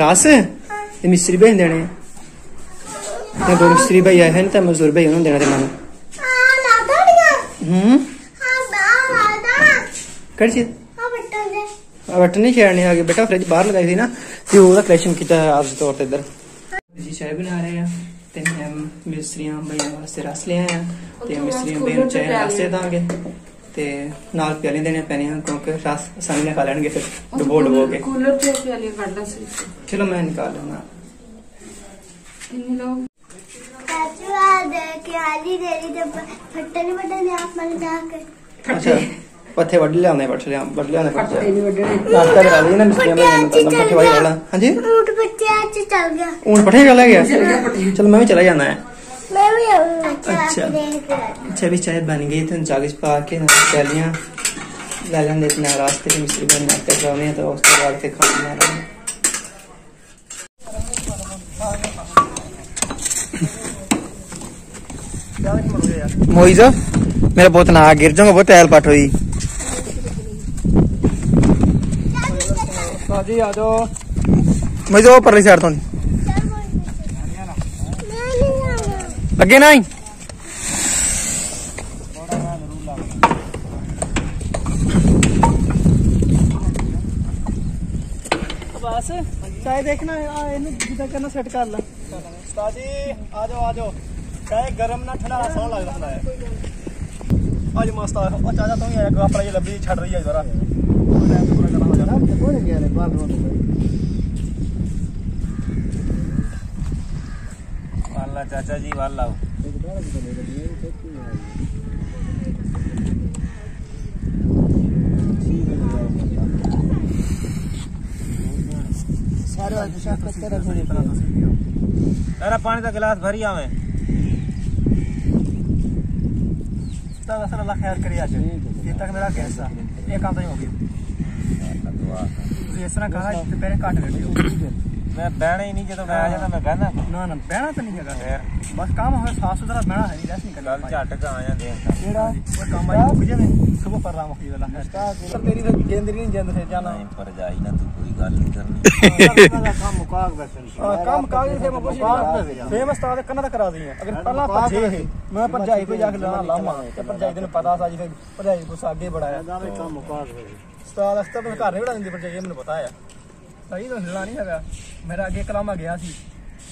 ਰਸ ਇਹ ਮਿਸਤਰੀ ਭਾਈ ਨੂੰ ਦੇਣੇ ਇਹ ਦੋ ਮਿਸਤਰੀ ਭਾਈ ਆਏ ਹਨ ਤਾਂ ਮਜ਼ਦੂਰ ਭਾਈ ਉਹਨਾਂ ਦੇਣਾ ਤੇ ਮੈਨੂੰ। ਹਾਂ ਲਾਦਾ ਨਹੀਂ ਹੂੰ? ਹਾਂ ਲਾਦਾ ਦੇ। ਆ ਬਟਨ ਨਹੀਂ ਛੇੜਨੇ ਆਗੇ ਬੇਟਾ ਫ੍ਰਿਜ ਬਾਹਰ ਲਗਾਈ ਸੀ ਨਾ ਤੇ ਉਹਦਾ ਕਲੈਕਸ਼ਨ ਕੀਤਾ ਹੈ ਆਪਸ ਤੌਰ ਤੇ ਇੱਧਰ। ਜੀ ਚਾਹ ਬਣਾ ਰਹੇ ਆ ਤੇ ਮੈਂ ਮਿਸਤਰੀਆਂ ਬਈਆਂ ਵਾਸਤੇ ਰਸ ਲਿਆ ਆ ਤੇ ਮਿਸਤਰੀਆਂ ਬਈਆਂ ਨੂੰ ਚਾਹ ਰਸ ਦੇ ਦਾਂਗੇ। ਤੇ ਨਾਲ ਪਿਆਲੇ ਦੇਣੇ ਪੈਣੀਆਂ ਕਿਉਂਕਿ ਰਸ ਆਸਾਨੀ ਨਾਲ ਖਾ ਲੈਣਗੇ ਫਿਰ ਡਬੋ ਡਬੋ ਕੇ। ਕੂਲਰ ਤੇ ਪਿਆਲੀ ਕੱਢ ਸੀ ਚਲੋ ਮੈਂ ਨਿਕਾਲ ਲੈਣਾ ਇੰਨੀ ਲਓ? ਚਾਚੂ ਆ ਦੇ ਕੇ ਆਲੀ ਦੇਰੀ ਤੇ ਫੱਟੇ ਨਹੀਂ ਬੱਟੇ ਨੇ ਆਪ ਮਨ ਜਾ ਕੇ। ਅੱਛਾ ਪੱਥੇ ਵੱਢ ਲਿਆਉਂਦੇ ਵੱਢ ਲਿਆ ਵੱਢ ਲਿਆਉਂਦੇ ਫੱਟੇ ਨਹੀਂ ਵੱਢਣੇ। ਨਾਸ਼ਤਾ ਕਰਾ ਲਈ ਨਾ ਮਿਸਤਰੀਆਂ ਨੂੰ ਤਾਂ ਪੱਠੇ ਵਾਈ ਵਾਲਾ ਹਾਂਜੀ? ਊਟ ਬੱਚੇ ਅੱਜ ਚੱਲ ਗਿਆ। ਹੁਣ ਪੱਠੇ ਚਲ ਗਿਆ ਪੱਠੇ। ਚਲੋ ਮੈਂ ਵੀ ਚਲਾ ਜਾਣਾ ਹੈ अच्छा अच्छा।, अच्छा अभी बन गई तो जागज पा के चलियाँ। लै लेंगे इतना रास्ते में मिस्त्री बन नाश्ता करवाने तो उसके बाद फिर खाना बना रहे हैं मोइजो मेरा बहुत ना गिर जाऊँगा बहुत तैल पाट हुई। मोइजो परली साइड तो ਲੱਗੇ ਨਾ ਹੀ। ਦੇਖਣਾ ਇਹਨੂੰ ਜਿੱਦਾਂ ਕਰਨਾ ਸੈੱਟ ਕਰ ਲਾ। ਉਸਤਾਦ ਜੀ ਆ ਜਾਓ। ਚਾਹੇ ਗਰਮ ਨਾ ਠੰਡਾ ਸੌਣ ਲੱਗਦਾ ਹੁੰਦਾ ਹੈ। ਅੱਜ ਮਸਤ ਆ। ਉਹ ਤੂੰ ਆਇਆ ਕਪੜਾ ਜੇ ਲੱਭੀ ਛੱਡ ਰਹੀ ਹੈ ਵਾਲਾ ਚਾਚਾ ਜੀ ਵਾਲਾ ਸਾਰੇ ਵਾਲੇ ਸ਼ੱਕ ਤੇਰਾ ਥੋੜੀ ਬਣਾ ਦੋ ਮੇਰਾ ਪਾਣੀ ਦਾ ਗਲਾਸ ਭਰੀ ਆਵੇਂ ਤਾਂ ਅਸਰ ਅੱਲਾ ਖੈਰ ਕਰੇ ਅੱਜ ਇਹ ਤੱਕ ਮੇਰਾ ਗੈਸ ਆ ਇਹ ਕੰਮ ਮੈਂ ਬਹਿਣਾ ਹੀ ਨਹੀਂ ਜਦੋਂ ਮੈਂ ਆ ਜਾਂਦਾ ਮੈਂ ਬਹਿਣਾ। ਨਾ ਨਾ ਬਹਿਣਾ ਤਾਂ ਨਹੀਂ ਹੈਗਾ। ਫਿਰ। ਬਸ ਕੰਮ ਹੋਵੇ ਸਾਫ਼ ਸੁਥਰਾ ਬਹਿਣਾ ਹੈ ਨਹੀਂ ਰੈਸਟ ਨਹੀਂ ਗੱਲ ਝੱਟ ਆ ਜਾਂਦੇ ਆ। ਜਿਹੜਾ ਉਹ ਕੰਮ ਆਈ ਮੁੱਕ ਜਾਵੇ। ਸਭ ਪਰ ਰਾਮ ਕੀ ਵਾਲਾ ਤਾਂ ਤੇਰੀ ਤਾਂ ਜਿੰਦਰੀ ਨਹੀਂ ਜਿੰਦ ਸੇ ਜਾਣਾ। ਨਹੀਂ ਪਰ ਜਾਈ ਨਾ ਤੂੰ ਕੋਈ ਗੱਲ ਨਹੀਂ ਕਰਨੀ। ਕੰਮ ਮੁਕਾਗ ਬੈਠਣ ਕੰਮ ਕਾਗਜ਼ ਸੇ ਮੈਂ ਪੁੱਛ ਫੇਮਸ ਤਾਂ ਦੇ ਕੰਨਾਂ ਦਾ ਕਰਾ ਦਈ ਅਗਰ ਪਹਿਲਾਂ ਭੱਜੇ ਮੈਂ ਭੱਜਾਈ ਕੋਈ ਜਾ ਕੇ ਲੈਣਾ ਲਾਮਾ ਤੇ ਭੱਜਾਈ ਤੈਨੂੰ ਪਤਾ ਸਾ ਜੀ ਫਿਰ ਭੱਜਾਈ ਗੁੱਸਾ ਅੱਗੇ ਬੜਾਇਆ ਕੰਮ ਮੁਕਾਗ ਉਸਤਾਦ ਅਸਤਾ ਤਾਂ ਘਰ ਨਹੀਂ ਬਣਾ ਦਿੰਦੀ ਭੱਜਾਈ ਮੈਨੂੰ ਪਤਾ ਆ। ਸਹੀ ਤਾਂ ਹਿਲਣਾ ਨਹੀਂ ਹੈਗਾ। ਮੇਰਾ ਅੱਗੇ ਕਲਾਮਾ ਗਿਆ ਸੀ।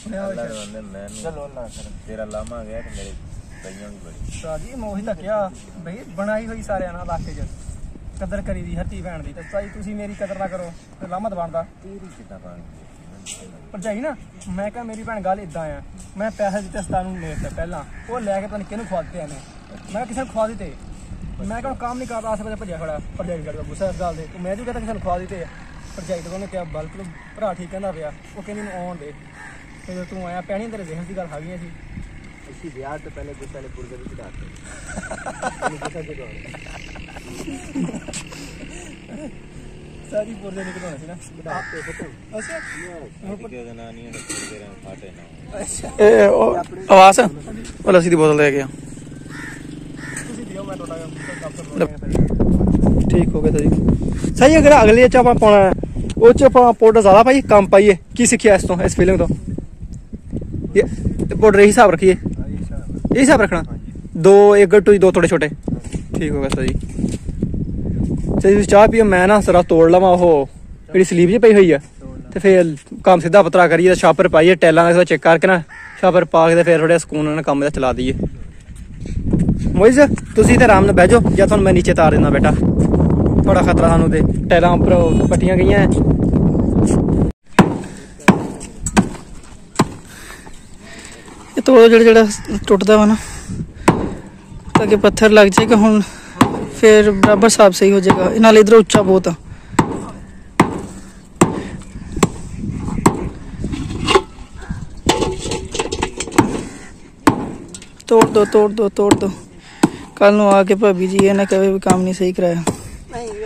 ਸੁਣਿਆ ਹੋਇਆ ਸ਼ਾਇਦ। ਬੰਦੇ ਮੈਨੂੰ ਚਲੋ ਨਾ ਕਰ ਤੇਰਾ ਲਾਮਾ ਗਿਆ ਤੇ ਮੇਰੇ ਪਈਆਂ ਵੀ ਬੜੀ ਉਸਤਾਦ ਜੀ ਮੈਂ ਉਹੀ ਤਾਂ ਕਿਹਾ ਬਈ ਬਣਾਈ ਹੋਈ ਸਾਰਿਆਂ ਨਾਲ ਇਲਾਕੇ 'ਚ। ਕਦਰ ਕਰੀ ਦੀ ਹੱਤੀ ਭੈਣ ਦੀ। ਤੇ ਸਾਈ ਤੁਸੀਂ ਮੇਰੀ ਕਦਰ ਨਾ ਕਰੋ। ਤੇ ਲਾਮਤ ਬਣਦਾ। ਤੇਰੀ ਕਿੱਦਾਂ ਪਾਣੀ ਭਰਜਾਈ ਨਾ ਮੈਂ ਕਿਹਾ ਮੇਰੀ ਭੈਣ ਗੱਲ ਇਦਾਂ ਆ। ਮੈਂ ਪੈਸੇ ਦਿੱਤੇ ਸਤਾ ਨੂੰ ਲੈ ਤੇ ਪਹਿਲਾਂ। ਉਹ ਲੈ ਕੇ ਪਤਾ ਕਿਹਨੂੰ ਖਵਾ ਦਿੱਤੇ ਇਹਨੇ। ਮੈਂ ਕਿਹਾ ਕਿਸੇ ਨੂੰ ਖਵਾ ਦਿੱਤੇ। ਮੈਂ ਕਿਹਾ ਕੰਮ ਨਹੀਂ ਕਰਦਾ ਆਸੇ ਪਾਸੇ ਭੱਜਿਆ ਖੜਾ। ਭਰਜਾਈ ਕਰਦਾ ਗੁੱਸਾ ਇਸ ਗੱਲ ਦੇ ਮੈਂ ਵੀ ਕਹਿੰਦਾ ਕਿਸੇ ਨੂੰ ਖਵਾ ਦਿੱਤੇ ਆ। ਭਰਜਾਈ ਤੋਂ ਉਹਨੇ ਕਿਹਾ ਬਲਕ ਨੂੰ ਭਰਾ ਠੀਕ ਕਹਿੰਦਾ ਪਿਆ। ਉਹ ਕਹਿੰਦੀ ਨੂੰ ਆਉਣ ਦੇ। ਤੇ ਜਦੋਂ ਤੂੰ ਆਇਆ ਪੈਣੀ ਤੇਰੇ ਜ਼ਿਹਨ ਦੀ ਗੱਲ ਹੈਗੀਆਂ ਸੀ ਅਸੀਂ ਵਿਆਹ ਤੋਂ ਪਹਿਲੇ ਗੁੱਸੇ ਵਾਲੇ ਪੁਰਗੇ ਵਿੱਚ ਡਾਕਟਰ ਸਾਰੀ ਪੁਰਜੇ ਨਿਕਲਣਾ ਸੀ ਨਾ। ਅੱਛਾ। ਕਿ ਜਨਾਨੀਆਂ ਦੇ ਪੁਰਗੇ ਰਾਂ ਫਾਟੇ ਨਾ ਇਹ ਉਹ ਆਵਾਜ਼। ਉਹ ਲੱਸੀ ਦੀ ਬੋਤਲ ਲੈ ਗਿਆ ਤੁਸੀਂ ਦਿਓ ਮੈਂ ਤੁਹਾਡਾ ਕੰਮ ਠੀਕ ਹੋ ਗਿਆ ਤਾਂ ਜੀ। ਸਹੀ ਅਗਰ ਅਗਲੇ ਚ ਆਪਾਂ ਪਾਉਣਾ ਹੈ, ਉਹ ਚ ਆਪਾਂ ਪਾਊਡਰ ਜ਼ਿਆਦਾ ਪਾਈਏ, ਕਮ ਪਾਈਏ? ਕੀ ਸਿੱਖਿਆ ਇਸ ਤੋਂ, ਇਸ ਫਿਲਮ ਤੋਂ? ਇਹ ਪਾਊਡਰ ਇਹ ਹਿਸਾਬ ਰੱਖੀਏ? ਇਹ ਹਿਸਾਬ ਰੱਖਣਾ? ਦੋ, ਇੱਕ ਗੱਟੂ ਜੀ ਦੋ ਥੋੜੇ ਛੋਟੇ। ਠੀਕ ਹੋ ਗਿਆ ਸਰ ਜੀ। ਤੇ ਤੁਸੀਂ ਚਾਹ ਪੀਓ, ਮੈਂ ਨਾ ਸਰਾ ਤੋੜ ਲਵਾਂ ਉਹ, ਜਿਹੜੀ ਸਲੀਪ ਜੀ ਪਈ ਹੋਈ ਆ। ਤੇ ਫਿਰ ਕੰਮ ਸਿੱਧਾ ਪਤਰਾ ਕਰੀਏ ਸ਼ਾਪਰ ਪਾਈਏ, ਟੈਲਾਂ ਦਾ ਚੈੱਕ ਕਰਕੇ ਨਾ ਸ਼ਾਪਰ ਪਾ ਕੇ ਤੇ ਫਿਰ ਥੋੜਾ ਸਕੂਨ ਨਾਲ ਕੰਮ ਦਾ ਚਲਾ ਦਈਏ। ਮੋਇਜ਼ ਤੁਸੀਂ ਤੇ ਆਰਾਮ ਨਾਲ ਬਹਿ ਜਾਓ, ਜਾਂ ਤੁਹਾਨੂੰ ਮੈਂ ਨੀਚੇ ਤਾਰ ਦਿੰਦਾ ਬੇਟਾ। ਬੜਾ ਖਤਰਾ ਸਾਨੂੰ ਤੇ ਟੈਲਾਂ ਉੱਪਰ ਪੱਟੀਆਂ ਗਈਆਂ। ਇਹ ਤੋੜ ਜਿਹੜਾ ਜਿਹੜਾ ਟੁੱਟਦਾ ਵਾ ਨਾ, ਤਾਂ ਕਿ ਪੱਥਰ ਲੱਗ ਜਾਏਗਾ, ਹੁਣ ਫਿਰ ਬਰਾਬਰ ਸਾਫ਼ ਸਹੀ ਹੋ ਜਾਏਗਾ। ਇਹ ਨਾਲ ਇਧਰ ਉੱਚਾ ਬਹੁਤ ਆ। ਤੋੜ ਦੋ ਤੋੜ ਦੋ ਤੋੜ ਦੋ। ਕੱਲ ਨੂੰ ਆ ਕੇ ਭਾਬੀ ਜੀ ਇਹ ਨਾ ਕਹੇ ਵੀ ਕੰਮ ਨਹੀਂ ਸਹੀ ਕਰਾਇਆ।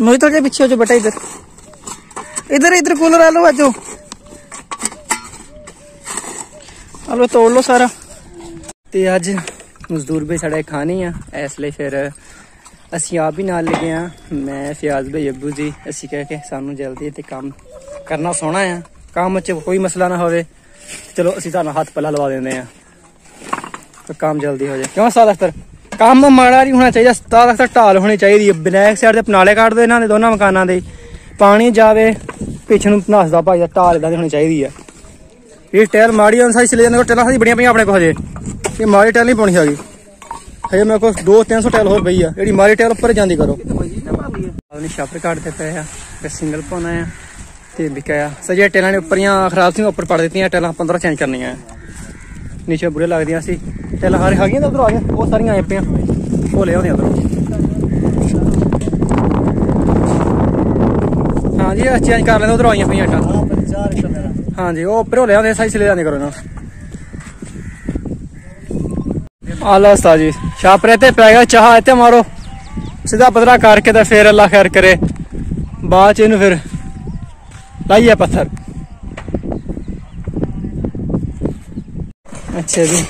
ਮੋਹਿਤ ਹੋ ਜਾ ਪਿੱਛੇ ਹੋ ਜਾ ਬੇਟਾ ਇਧਰ। ਇਧਰ ਇਧਰ ਕੂਲਰ ਆ ਲਓ ਤੋੜ ਲਓ ਸਾਰਾ। ਤੇ ਅੱਜ ਮਜ਼ਦੂਰ ਵੀ ਸਾਡੇ ਖਾਣੇ ਆ। ਇਸ ਲਈ ਫਿਰ ਅਸੀਂ ਆਪ ਵੀ ਨਾਲ ਲੱਗੇ ਆ। ਮੈਂ, ਫਿਆਜ਼ ਭਾਈ ਅੱਬੂ ਜੀ, ਅਸੀਂ ਕਹਿ ਕੇ ਸਾਨੂੰ ਜਲਦੀ ਤੇ ਕੰਮ ਕਰਨਾ ਸੋਹਣਾ ਆ। ਕੰਮ 'ਚ ਕੋਈ ਮਸਲਾ ਨਾ ਹੋਵੇ। ਚਲੋ, ਅਸੀਂ ਤੁਹਾਨੂੰ ਹੱਥ ਪੱਲਾ ਲਵਾ ਦਿੰਦੇ ਆ। ਤੇ ਕੰਮ ਜਲਦੀ ਹੋ ਜਾਏ। ਕਿਉਂ ਸਾਦ ਅਖਤਰ ਕੰਮ ਮਾੜਾ ਨਹੀਂ ਹੋਣਾ ਚਾਹੀਦਾ ਸਾਦ ਤੱਕ ਢਾਲ ਹੋਣੀ ਚਾਹੀਦੀ ਹੈ। ਬਲੈਕ ਸਾਈਡ ਦੇ ਪਨਾਲੇ ਕੱਢ ਦੋ ਇਹਨਾਂ ਦੇ, ਦੋਨਾਂ ਮਕਾਨਾਂ ਦੇ। ਪਾਣੀ ਜਾਵੇ, ਪਿੱਛੇ ਨੂੰ ਨਸਦਾ ਭਾਈ ਦਾ, ਢਾਲ ਇਦਾਂ ਦੀ ਹੋਣੀ ਚਾਹੀਦੀ ਹੈ। ਇਹ ਟਾਇਰ ਮਾੜੀ ਅਨਸਾਈ ਚਲੇ ਜਾਂਦੇ ਟਾਇਰਾਂ ਸਾਡੀ ਬੜੀਆਂ ਪਈਆਂ ਆਪਣੇ ਕੋਲ ਹਜੇ। ਇਹ ਮਾੜੀ ਟਾਇਰ ਨਹੀਂ ਪਾਉਣੀ ਹੈਗੀ। ਹਜੇ ਮੇਰੇ ਕੋਲ 2 300 ਟਾਇਰ ਹੋਰ ਪਈ ਆ। ਜਿਹੜੀ ਮਾੜੀ ਟਾਇਰ ਉੱਪਰ ਜਾਂਦੀ ਕਰੋ। ਆਪਣੀ ਸ਼ਾਪਰ ਕਾਰਡ ਤੇ ਆ। ਫਿਰ ਸਿੰਗਲ ਪਾਉਣਾ ਆ ਤੇ ਵਿਕਿਆ ਸਜੇ ਟਾਇਰਾਂ ਨੇ ਉੱਪਰੀਆਂ ਖਰਾਬ ਸੀ, ਉੱਪਰ ਪੜ ਦਿੱਤੀਆਂ ਟਾਇਲਾਂ 15 ਚੇਂਜ ਕਰਨੀਆਂ ਆ। ਨੀਚੇ ਬੁਰੇ ਲੱਗਦੀਆਂ ਸੀ। ਟਾਇਲਾਂ ਹਾਰੇ ਹੈਗੀਆਂ ਤਾਂ ਉਧਰ ਆ ਗਈਆਂ। ਉਹ ਸਾਰੀਆਂ ਆਏ ਪਈਆਂ। ਉਹ ਲੈ ਆਉਂਦੇ ਉਧਰ। ਹਾਂ ਜੀ ਇਹ ਚੇਂਜ ਕਰ ਲੈਂਦੇ ਉਧਰ ਆਈਆਂ ਪਈਆਂ ਟਾਂ ਹਾਂਜੀ ਉਹ ਉੱਪਰੋਂ ਲਿਆਉਂਦੇ ਸਾਈ ਚਲੇ ਜਾਂਦੇ ਕਰੋ ਨਾ। ਆਲਾ ਉਸਤਾਦ ਜੀ ਸ਼ਾਪ ਰਹਤੇ ਪੈ ਗਿਆ ਚਾਹ ਇੱਥੇ ਮਾਰੋ। ਸਿੱਧਾ ਪਤਰਾ ਕਰਕੇ ਤਾਂ ਫੇਰ ਅੱਲਾ ਖੈਰ ਕਰੇ। ਬਾਅਦ ਚ ਇਹਨੂੰ ਫਿਰ ਲਾਈਏ ਪੱਥਰ। ਅੱਛਾ ਜੀ।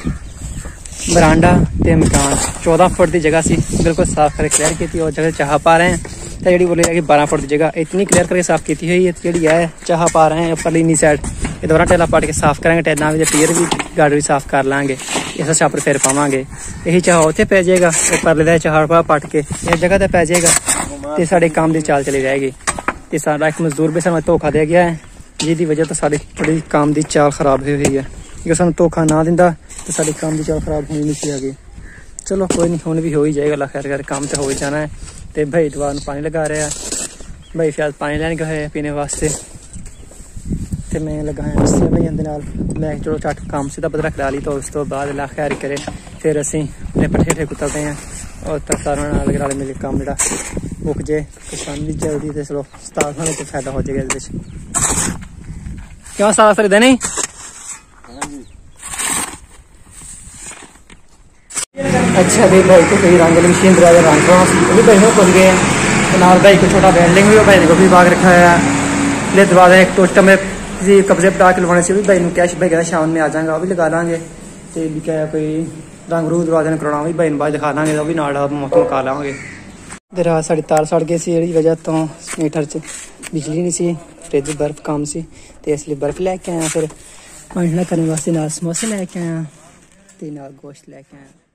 ਬਰਾਂਡਾ ਤੇ ਮਕਾਨ। 14 ਫੁੱਟ ਦੀ ਜਗ੍ਹਾ ਸੀ, ਬਿਲਕੁਲ ਸਾਫ਼ ਕਰਕੇ ਕਲੀਅਰ ਕੀਤੀ। ਉਹ ਜਗ੍ਹਾ ਚਾਹ ਪਾ ਰਹੇ ਹਾਂ। ਤੇ ਜਿਹੜੀ ਬੋਲੀ ਹੈ ਕਿ 12 ਫੁੱਟ ਦੀ ਜਗ੍ਹਾ। ਇਤਨੀ ਕਲੀਅਰ ਕਰਕੇ ਸਾਫ਼ ਕੀਤੀ ਹੋਈ ਹੈ ਤੇ ਜਿਹੜੀ ਹੈ, ਚਾਹ ਪਾ ਰਹੇ ਹਾਂ ਉੱਪਰਲੀ ਨੀ ਸਾਈਡ ਇਹ ਦੁਬਾਰਾ ਟੈਲਾ ਪਾਟ ਕੇ ਸਾਫ਼ ਕਰਾਂਗੇ, ਟੈਲਾਂ ਵਿੱਚ ਪੀਰ ਵੀ ਗਾਰਡ ਵੀ ਸਾਫ਼ ਕਰ ਲਾਂਗੇ। ਇਸ ਛਾਪਰ ਫਿਰ ਪਾਵਾਂਗੇ। ਇਹੀ ਚਾਹ ਉੱਥੇ ਪੈ ਜਾਏਗਾ, ਉੱਪਰਲੇ ਦਾ ਚਾਹ ਪਾ ਪਟ ਕੇ। ਇਸ ਜਗ੍ਹਾ ਤੇ ਪੈ ਜਾਏਗਾ ਤੇ ਸਾਡੇ ਕੰਮ ਦੀ ਚਾਲ ਚਲੀ ਜਾਏਗੀ। ਤੇ ਸਾਡਾ ਇੱਕ ਮਜ਼ਦੂਰ ਵੀ ਸਾਨੂੰ ਧੋਖਾ ਦੇ ਗਿਆ ਹੈ, ਜਿਹਦੀ ਵਜ੍ਹਾ ਤੋਂ ਸਾਡੀ ਥੋੜੀ ਕੰਮ ਦੀ ਚਾਲ ਖਰਾਬ ਹੋਈ ਹੋਈ ਹੈ। ਜੇ ਸਾਨੂੰ ਧੋਖਾ ਨਾ ਦਿੰਦਾ ਤੇ ਸਾਡੇ ਕੰਮ ਦੀ ਚਾਲ ਖਰਾਬ ਹੋਣੀ ਨਹੀਂ ਸੀ ਹੈਗੀ। ਚਲੋ ਕੋਈ ਨਹੀਂ ਹੁਣ ਵੀ ਹੋ ਹੀ ਜਾਏਗਾ ਅੱਲਾ ਖੈਰ ਕਰ ਕੰਮ ਤੇ ਹੋ ਹੀ ਜਾਣਾ ਹੈ। ਤੇ ਭਾਈ ਦੁਆਰ ਨੂੰ ਪਾਣੀ ਲਗਾ ਰਿਹਾ। ਭਾਈ ਫਿਆਜ਼ ਪਾਣੀ ਲੈਣ ਗਏ ਹੋਏ ਪੀਣੇ ਵਾਸਤੇ। ਤੇ ਮੈਂ ਲੱਗਾ ਹਾਂ ਇਸ ਭਾਈਆਂ ਦੇ ਨਾਲ। ਮੈਂ ਚਲੋ ਚੱਟ ਕੰਮ ਸਿੱਧਾ ਬਦਲਾ ਕਰਾ ਲਈ ਤਾਂ ਉਸ ਤੋਂ ਬਾਅਦ ਅੱਲਾ ਖੈਰ ਕਰੇ। ਫਿਰ ਅਸੀਂ ਆਪਣੇ ਪੱਠੇ ਠੇ ਕੁੱਤਰਦੇ ਹਾਂ। ਔਰ ਤਾਂ ਸਾਰਿਆਂ ਨਾਲ ਲਗਾ ਮਿਲ ਕੇ ਕੰਮ ਜਿਹੜਾ। ਮੁੱਕ ਜੇ ਤੇ ਵੀ ਜਲਦੀ ਤੇ ਚਲੋ ਸਟਾਰਟ ਹੋਣੇ ਤੇ ਫਾਇਦਾ ਹੋ ਜਾਏਗਾ ਇਹਦੇ ਵਿੱਚ। ਕਿਉਂ ਸਾਰਾ ਫਿਰ ਦੇ ਨਹੀਂ अच्छा भी भाई को कई रंग वाली मशीन दरवाजा रंग करा वो भी भाई खुल गए हैं तो नाल भाई को छोटा वेल्डिंग भी भाई को भी बाग रखा है ले दरवाजा एक टोस्टर में किसी कब्जे पटा के लगवाने से भी भाई कैश भाई कहता शाम में आ जाएगा वो भी लगा लांगे तो भी क्या कोई रंग रू दरवाजे ने कराना भी भाई ਨੂੰ ਬਾਅਦ ਦਿਖਾ ਦਾਂਗੇ ਉਹ ਵੀ ਨਾਲ ਮੌਕਾ ਮੁਕਾ ਲਾਂਗੇ ਦਰਾ ਸਾਡੀ ਤਾਰ ਸੜ ਗਈ ਸੀ ਜਿਹੜੀ ਵਜ੍ਹਾ ਤੋਂ ਮੀਟਰ 'ਚ ਬਿਜਲੀ ਨਹੀਂ ਸੀ ਫ੍ਰਿਜ ਬਰਫ਼ ਕੰਮ ਸੀ ਤੇ ਇਸ ਲਈ ਬਰਫ਼ ਲੈ ਕੇ ਆਇਆ ਫਿਰ ਪਾਣੀ ਠੰਡਾ ਕਰਨ ਵਾਸਤੇ ਨਾਲ ਸਮੋਸੇ ਲੈ ਕੇ ਆਇਆ ਤੇ ਨਾਲ ਗੋਸ਼ਤ ਲੈ ਕੇ ਆਇਆ